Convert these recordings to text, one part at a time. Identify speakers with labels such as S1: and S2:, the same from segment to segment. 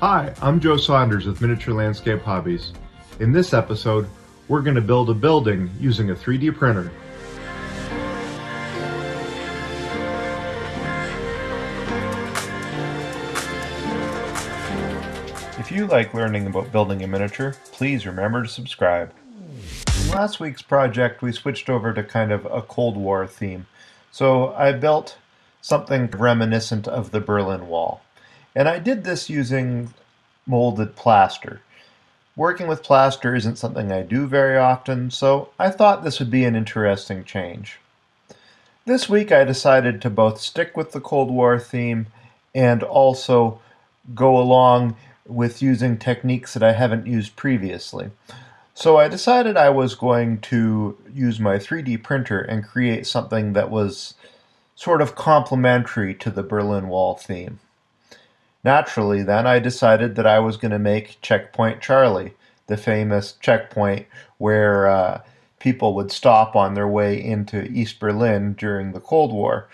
S1: Hi, I'm Joe Saunders with Miniature Landscape Hobbies. In this episode, we're going to build a building using a 3D printer. If you like learning about building a miniature, please remember to subscribe. In last week's project, we switched over to kind of a Cold War theme. So I built something reminiscent of the Berlin Wall. And I did this using molded plaster. Working with plaster isn't something I do very often, so I thought this would be an interesting change. This week I decided to both stick with the Cold War theme and also go along with using techniques that I haven't used previously. So I decided I was going to use my 3D printer and create something that was sort of complementary to the Berlin Wall theme. Naturally, then, I decided that I was going to make Checkpoint Charlie, the famous checkpoint where uh, people would stop on their way into East Berlin during the Cold War.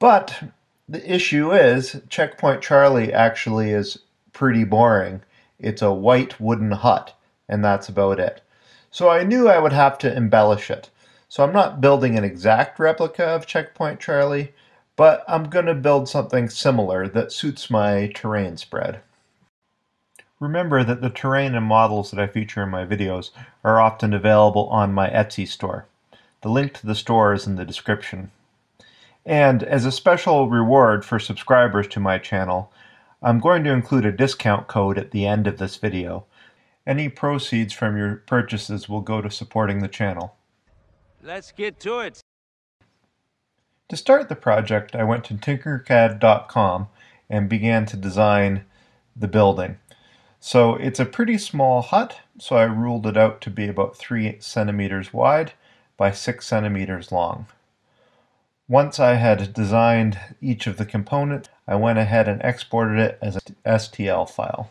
S1: But the issue is, Checkpoint Charlie actually is pretty boring. It's a white wooden hut, and that's about it. So I knew I would have to embellish it. So I'm not building an exact replica of Checkpoint Charlie, but I'm going to build something similar that suits my terrain spread. Remember that the terrain and models that I feature in my videos are often available on my Etsy store. The link to the store is in the description. And as a special reward for subscribers to my channel, I'm going to include a discount code at the end of this video. Any proceeds from your purchases will go to supporting the channel.
S2: Let's get to it.
S1: To start the project, I went to tinkercad.com and began to design the building. So it's a pretty small hut, so I ruled it out to be about 3 centimeters wide by 6 centimeters long. Once I had designed each of the components, I went ahead and exported it as an STL file.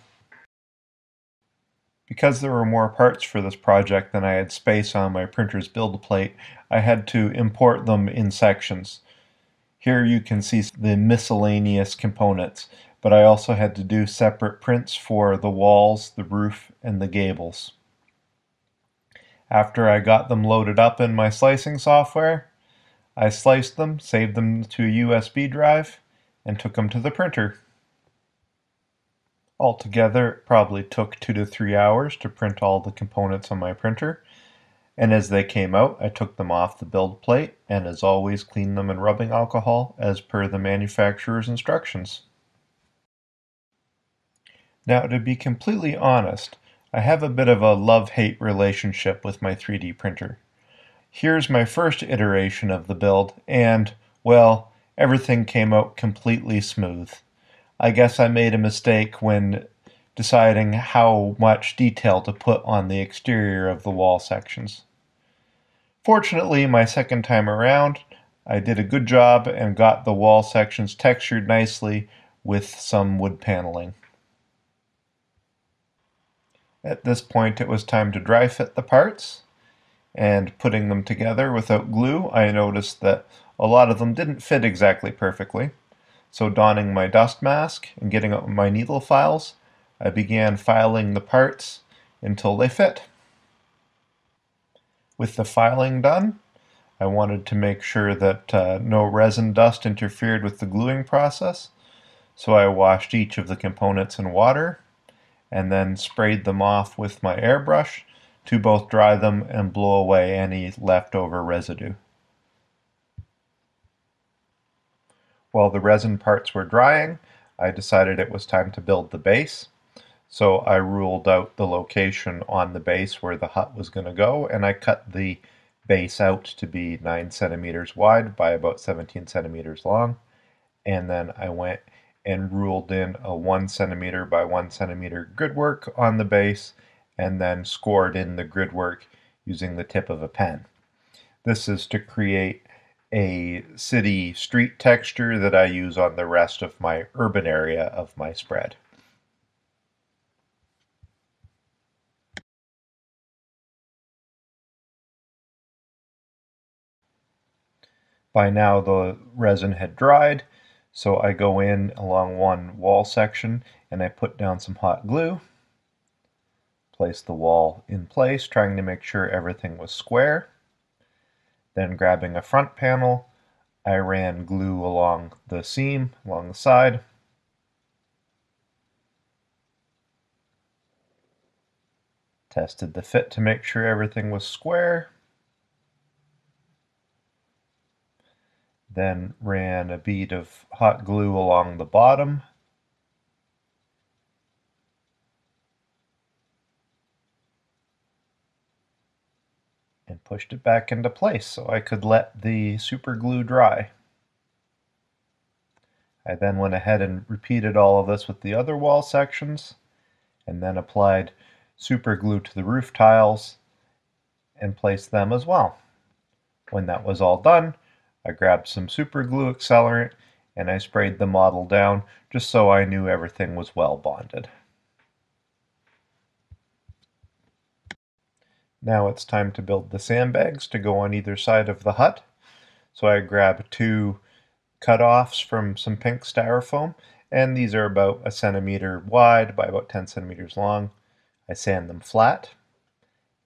S1: Because there were more parts for this project than I had space on my printer's build plate, I had to import them in sections. Here you can see the miscellaneous components, but I also had to do separate prints for the walls, the roof, and the gables. After I got them loaded up in my slicing software, I sliced them, saved them to a USB drive, and took them to the printer. Altogether, it probably took two to three hours to print all the components on my printer. And as they came out, I took them off the build plate and as always cleaned them in rubbing alcohol as per the manufacturer's instructions. Now to be completely honest, I have a bit of a love-hate relationship with my 3D printer. Here's my first iteration of the build and, well, everything came out completely smooth. I guess I made a mistake when deciding how much detail to put on the exterior of the wall sections. Fortunately, my second time around, I did a good job and got the wall sections textured nicely with some wood paneling. At this point, it was time to dry fit the parts, and putting them together without glue, I noticed that a lot of them didn't fit exactly perfectly. So donning my dust mask and getting out my needle files, I began filing the parts until they fit. With the filing done, I wanted to make sure that uh, no resin dust interfered with the gluing process, so I washed each of the components in water and then sprayed them off with my airbrush to both dry them and blow away any leftover residue. While the resin parts were drying, I decided it was time to build the base. So I ruled out the location on the base where the hut was going to go, and I cut the base out to be 9 centimeters wide by about 17 centimeters long. And then I went and ruled in a 1 centimeter by 1 centimeter grid work on the base, and then scored in the grid work using the tip of a pen. This is to create a city street texture that I use on the rest of my urban area of my spread. By now the resin had dried, so I go in along one wall section and I put down some hot glue, place the wall in place, trying to make sure everything was square. Then grabbing a front panel, I ran glue along the seam, along the side. Tested the fit to make sure everything was square. Then ran a bead of hot glue along the bottom. And pushed it back into place so I could let the super glue dry. I then went ahead and repeated all of this with the other wall sections and then applied super glue to the roof tiles and placed them as well. When that was all done, I grabbed some super glue accelerant and I sprayed the model down just so I knew everything was well bonded. Now it's time to build the sandbags to go on either side of the hut. So I grab two cut-offs from some pink styrofoam and these are about a centimeter wide by about 10 centimeters long. I sand them flat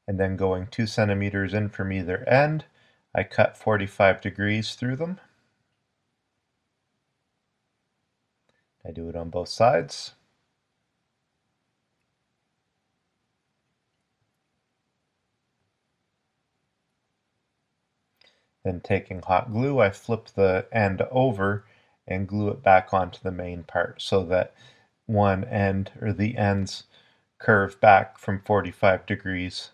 S1: and then going two centimeters in from either end I cut 45 degrees through them. I do it on both sides. Then taking hot glue, I flip the end over and glue it back onto the main part so that one end or the ends curve back from 45 degrees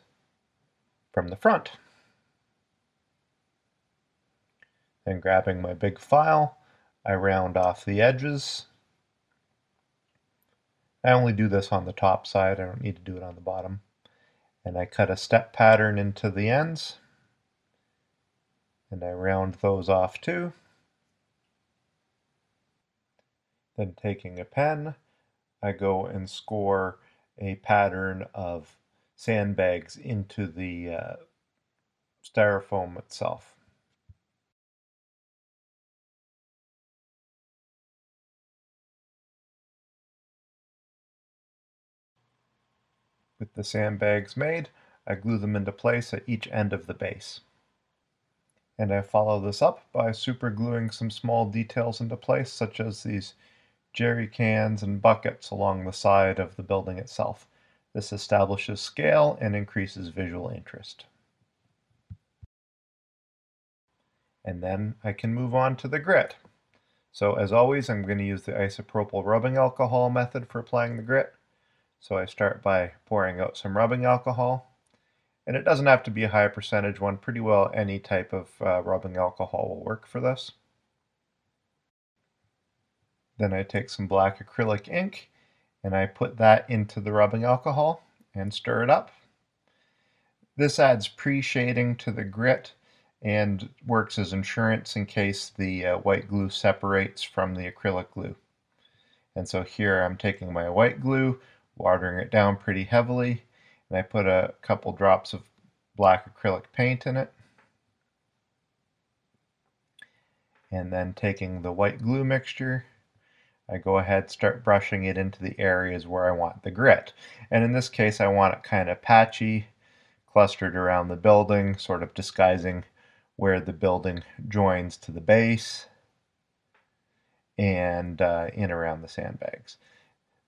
S1: from the front. Then grabbing my big file, I round off the edges. I only do this on the top side, I don't need to do it on the bottom. And I cut a step pattern into the ends. And I round those off too. Then taking a pen, I go and score a pattern of sandbags into the uh, styrofoam itself. With the sandbags made, I glue them into place at each end of the base. And I follow this up by super gluing some small details into place, such as these jerry cans and buckets along the side of the building itself. This establishes scale and increases visual interest. And then I can move on to the grit. So as always, I'm going to use the isopropyl rubbing alcohol method for applying the grit. So I start by pouring out some rubbing alcohol. And it doesn't have to be a high percentage one. Pretty well any type of uh, rubbing alcohol will work for this. Then I take some black acrylic ink and I put that into the rubbing alcohol and stir it up. This adds pre-shading to the grit and works as insurance in case the uh, white glue separates from the acrylic glue. And so here I'm taking my white glue, watering it down pretty heavily. And I put a couple drops of black acrylic paint in it. And then taking the white glue mixture, I go ahead start brushing it into the areas where I want the grit. And in this case, I want it kind of patchy, clustered around the building, sort of disguising where the building joins to the base and uh, in around the sandbags.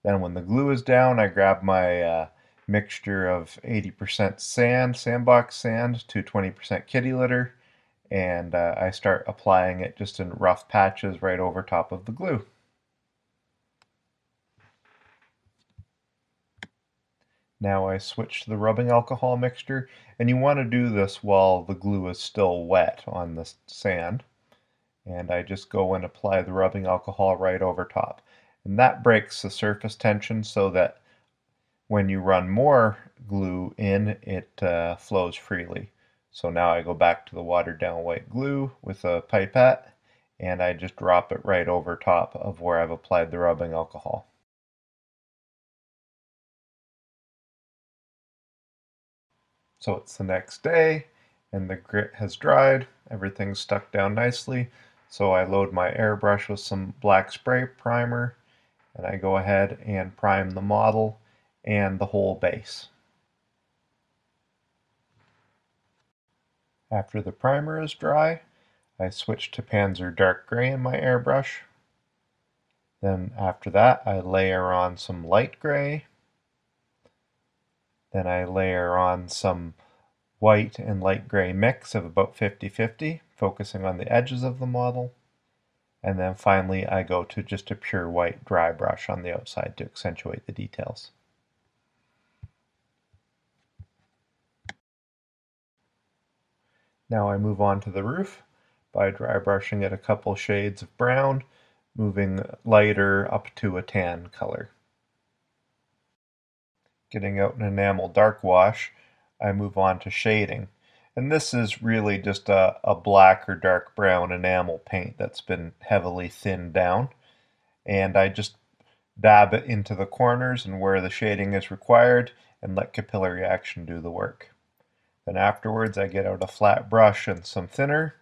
S1: Then when the glue is down, I grab my uh, mixture of 80% sand, sandbox sand, to 20% kitty litter, and uh, I start applying it just in rough patches right over top of the glue. Now I switch to the rubbing alcohol mixture, and you want to do this while the glue is still wet on the sand. And I just go and apply the rubbing alcohol right over top. And that breaks the surface tension so that when you run more glue in, it uh, flows freely. So now I go back to the watered down white glue with a pipette and I just drop it right over top of where I've applied the rubbing alcohol. So it's the next day and the grit has dried, everything's stuck down nicely. So I load my airbrush with some black spray primer and I go ahead and prime the model and the whole base. After the primer is dry, I switch to Panzer Dark Gray in my airbrush. Then after that, I layer on some light gray. Then I layer on some white and light gray mix of about 50-50, focusing on the edges of the model. And then finally I go to just a pure white dry brush on the outside to accentuate the details. Now I move on to the roof by dry brushing it a couple shades of brown, moving lighter up to a tan color. Getting out an enamel dark wash, I move on to shading. And this is really just a, a black or dark brown enamel paint that's been heavily thinned down. And I just dab it into the corners and where the shading is required and let capillary action do the work. Then afterwards I get out a flat brush and some thinner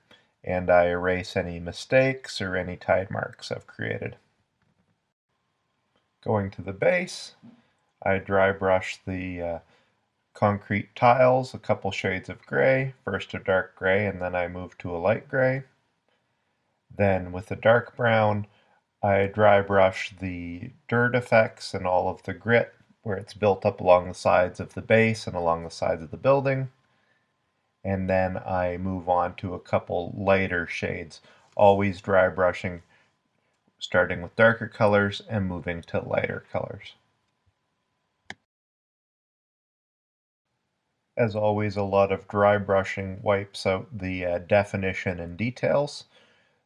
S1: and I erase any mistakes or any tide marks I've created. Going to the base, I dry brush the uh, concrete tiles, a couple shades of gray, first a dark gray and then I move to a light gray. Then with the dark brown, I dry brush the dirt effects and all of the grit where it's built up along the sides of the base and along the sides of the building. And then I move on to a couple lighter shades, always dry brushing, starting with darker colors and moving to lighter colors. As always, a lot of dry brushing wipes out the uh, definition and details.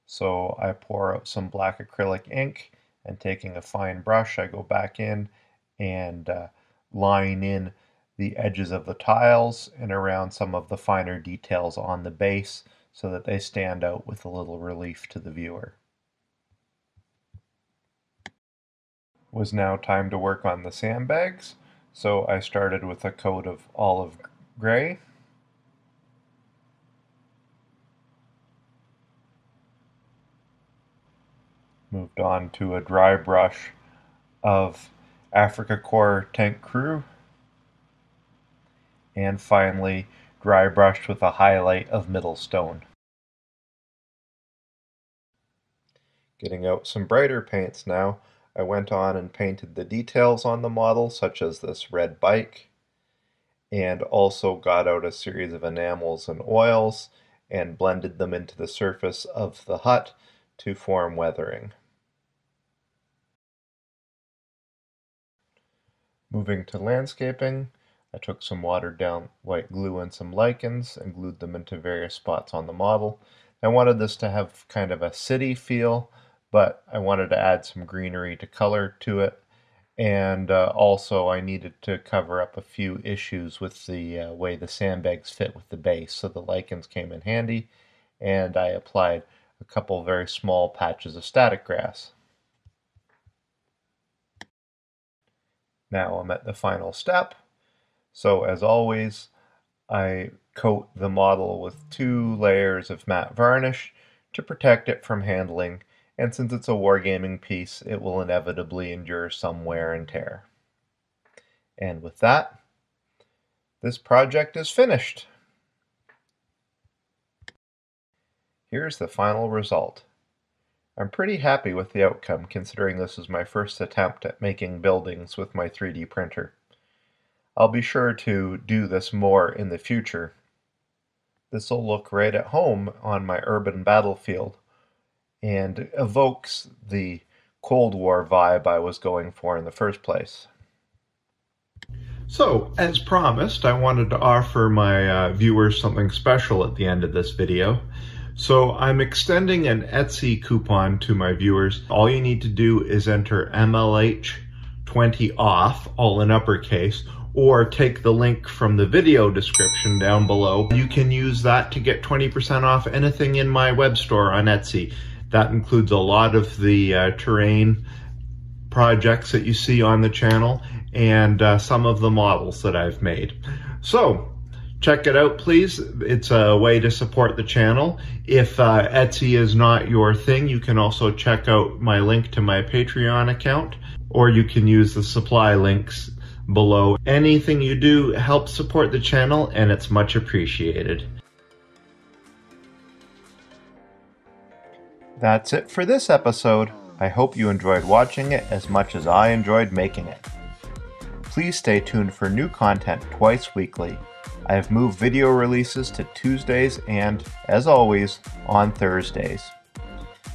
S1: So I pour out some black acrylic ink and taking a fine brush, I go back in and uh, line in the edges of the tiles and around some of the finer details on the base so that they stand out with a little relief to the viewer. was now time to work on the sandbags. So I started with a coat of olive gray. Moved on to a dry brush of Africa Korps Tank Crew. And finally, dry brushed with a highlight of Middlestone. Getting out some brighter paints now, I went on and painted the details on the model, such as this red bike, and also got out a series of enamels and oils and blended them into the surface of the hut to form weathering. Moving to landscaping, I took some watered down white glue and some lichens and glued them into various spots on the model. I wanted this to have kind of a city feel, but I wanted to add some greenery to color to it and uh, also I needed to cover up a few issues with the uh, way the sandbags fit with the base. So the lichens came in handy and I applied a couple very small patches of static grass. Now I'm at the final step. So as always, I coat the model with two layers of matte varnish to protect it from handling and since it's a wargaming piece, it will inevitably endure some wear and tear. And with that, this project is finished. Here's the final result. I'm pretty happy with the outcome considering this is my first attempt at making buildings with my 3D printer. I'll be sure to do this more in the future. This will look right at home on my urban battlefield and evokes the Cold War vibe I was going for in the first place. So, as promised, I wanted to offer my uh, viewers something special at the end of this video. So I'm extending an Etsy coupon to my viewers. All you need to do is enter MLH20 off, all in uppercase, or take the link from the video description down below. You can use that to get 20% off anything in my web store on Etsy. That includes a lot of the uh, terrain projects that you see on the channel and uh, some of the models that I've made. So check it out, please. It's a way to support the channel. If uh, Etsy is not your thing, you can also check out my link to my Patreon account, or you can use the supply links below. Anything you do helps support the channel, and it's much appreciated. That's it for this episode. I hope you enjoyed watching it as much as I enjoyed making it. Please stay tuned for new content twice weekly. I have moved video releases to Tuesdays and, as always, on Thursdays.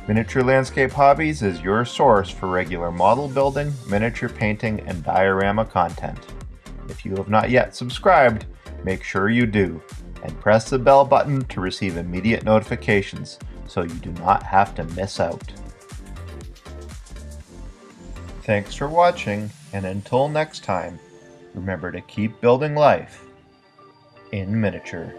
S1: Miniature Landscape Hobbies is your source for regular model building, miniature painting, and diorama content. If you have not yet subscribed, make sure you do, and press the bell button to receive immediate notifications so you do not have to miss out. Thanks for watching, and until next time, remember to keep building life in miniature.